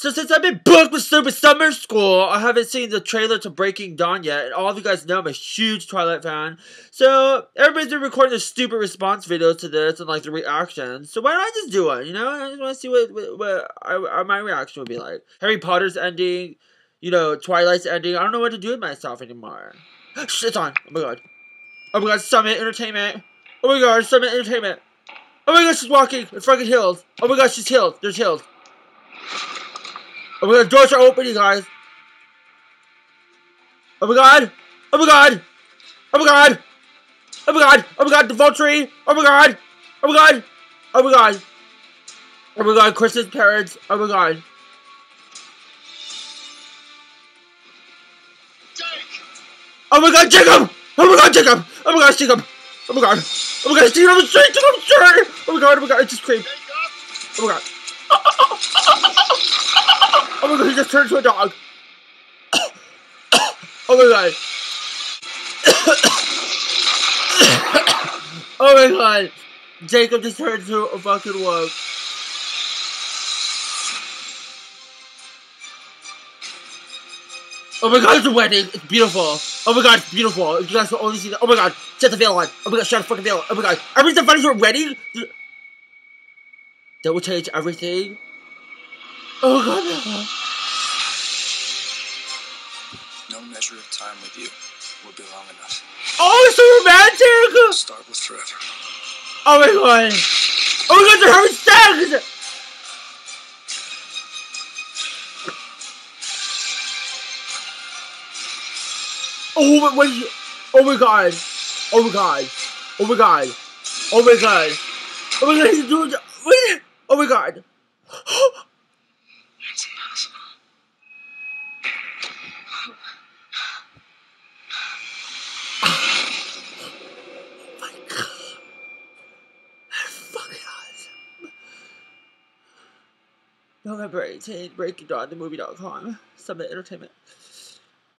So since I've been booked with Super Summer School, I haven't seen the trailer to Breaking Dawn yet, and all of you guys know I'm a huge Twilight fan. So everybody's been recording the stupid response videos to this and like the reactions. So why don't I just do one? You know, I just want to see what what, what I, my reaction would be like. Harry Potter's ending, you know, Twilight's ending. I don't know what to do with myself anymore. Shit's on. Oh my god. Oh my god, Summit Entertainment. Oh my god, Summit Entertainment. Oh my god, she's walking. It's fucking healed. Oh my god, she's healed. There's healed. Oh my god, doors are open, you guys. Oh my god. Oh my god. Oh my god. Oh my god. Oh my god, the Volturi. Oh my god. Oh my god. Oh my god. Oh my god, Chris's parents. Oh my god. Oh my god, Jacob! Oh my god, Jacob! Oh my god, Jacob! Oh my god! Oh my god, Jacob, straight! Oh my god, oh my god, it just screamed. Oh my god. Oh Oh my god, he just turned into a dog. Oh my god. Oh my god. Jacob just turned into a fucking wolf. Oh my god, it's a wedding. It's beautiful. Oh my god, it's beautiful. If you guys can only see that. Oh my god, set the veil on. Oh my god, shut the fucking veil. Oh my god. Everything's funny for a wedding? That will change everything. Oh god. No measure of time with you will be long enough. Oh, it's so romantic! Start with forever. Oh my god. Oh my god, they're having sex! Oh my, wait, oh my god. Oh my god. Oh my god. Oh my god. Oh my god, he's doing wait. Oh my god. It's impossible. my god. That's fucking awesome. November 18th, Breaking Dawn, themovie.com, Summit Entertainment.